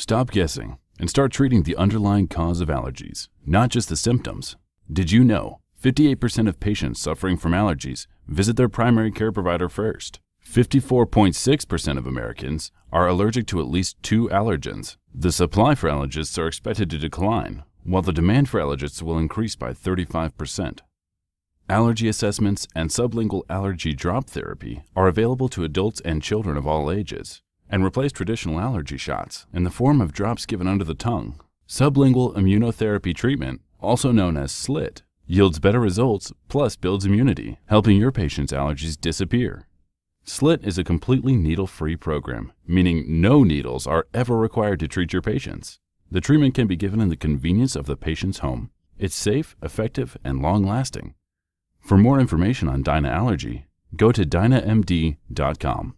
Stop guessing and start treating the underlying cause of allergies, not just the symptoms. Did you know 58% of patients suffering from allergies visit their primary care provider first? 54.6% of Americans are allergic to at least two allergens. The supply for allergists are expected to decline, while the demand for allergists will increase by 35%. Allergy assessments and sublingual allergy drop therapy are available to adults and children of all ages and replace traditional allergy shots in the form of drops given under the tongue. Sublingual immunotherapy treatment, also known as SLIT, yields better results plus builds immunity, helping your patient's allergies disappear. SLIT is a completely needle-free program, meaning no needles are ever required to treat your patients. The treatment can be given in the convenience of the patient's home. It's safe, effective, and long-lasting. For more information on Dyna Allergy, go to dynamd.com.